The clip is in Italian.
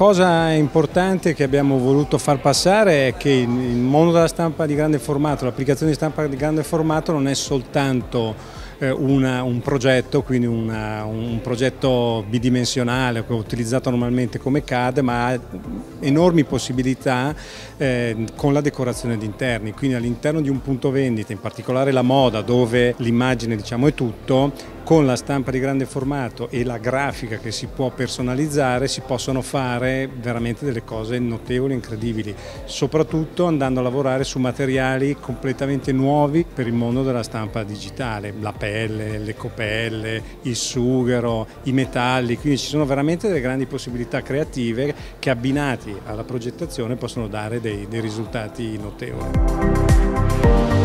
cosa importante che abbiamo voluto far passare è che il mondo della stampa di grande formato, l'applicazione di stampa di grande formato non è soltanto eh, una, un progetto, quindi una, un progetto bidimensionale utilizzato normalmente come CAD, ma ha enormi possibilità eh, con la decorazione di interni, quindi all'interno di un punto vendita, in particolare la moda dove l'immagine diciamo, è tutto, con la stampa di grande formato e la grafica che si può personalizzare si possono fare veramente delle cose notevoli, incredibili, soprattutto andando a lavorare su materiali completamente nuovi per il mondo della stampa digitale, la pelle, le copelle, il sughero, i metalli, quindi ci sono veramente delle grandi possibilità creative che abbinati alla progettazione possono dare dei, dei risultati notevoli.